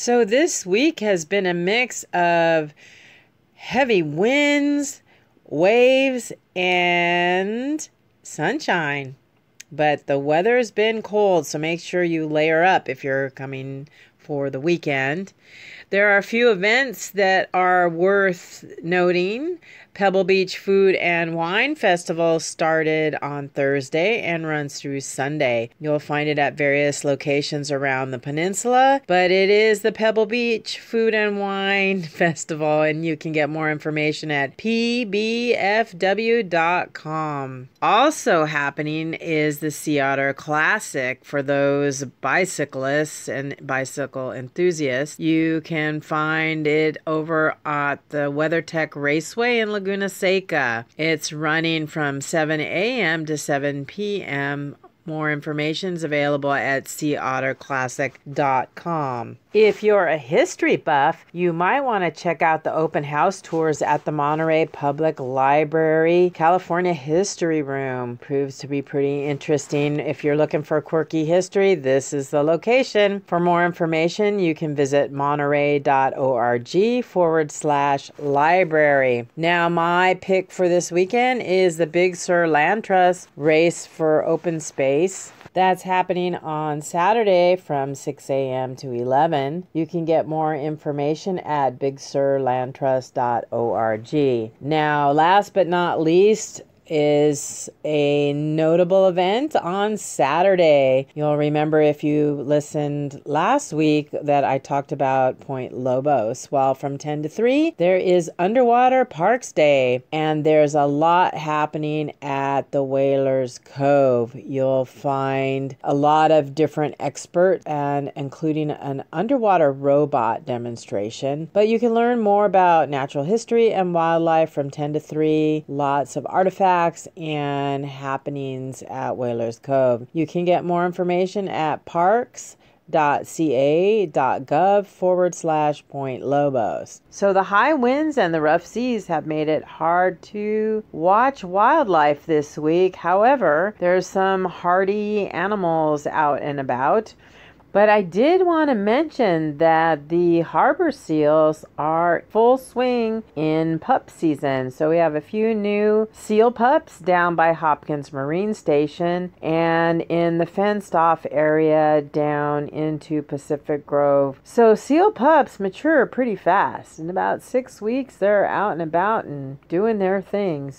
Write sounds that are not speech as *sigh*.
So this week has been a mix of heavy winds, waves, and sunshine. But the weather's been cold, so make sure you layer up if you're coming for the weekend. There are a few events that are worth noting. Pebble Beach Food and Wine Festival started on Thursday and runs through Sunday. You'll find it at various locations around the peninsula, but it is the Pebble Beach Food and Wine *laughs* Festival, and you can get more information at pbfw.com. Also happening is the Sea Otter Classic for those bicyclists and bicycle enthusiasts. You can find it over at the WeatherTech Raceway in Laguna. Laguna Seca. It's running from 7 a.m. to 7 p.m. More information is available at seaotterclassic.com. If you're a history buff, you might want to check out the open house tours at the Monterey Public Library California History Room. Proves to be pretty interesting. If you're looking for quirky history, this is the location. For more information, you can visit monterey.org forward slash library. Now, my pick for this weekend is the Big Sur Land Trust Race for Open Space. That's happening on Saturday from 6 a.m. to 11. You can get more information at bigsurlandtrust.org. Now, last but not least, is a notable event on Saturday. You'll remember if you listened last week that I talked about Point Lobos. Well, from 10 to 3, there is Underwater Parks Day, and there's a lot happening at the Whalers Cove. You'll find a lot of different experts and including an underwater robot demonstration. But you can learn more about natural history and wildlife from 10 to 3, lots of artifacts and happenings at Whalers Cove. You can get more information at parks.ca.gov forward slash Point Lobos. So the high winds and the rough seas have made it hard to watch wildlife this week. However, there's some hardy animals out and about. But I did want to mention that the harbor seals are full swing in pup season. So we have a few new seal pups down by Hopkins Marine Station and in the fenced off area down into Pacific Grove. So seal pups mature pretty fast. In about six weeks, they're out and about and doing their things.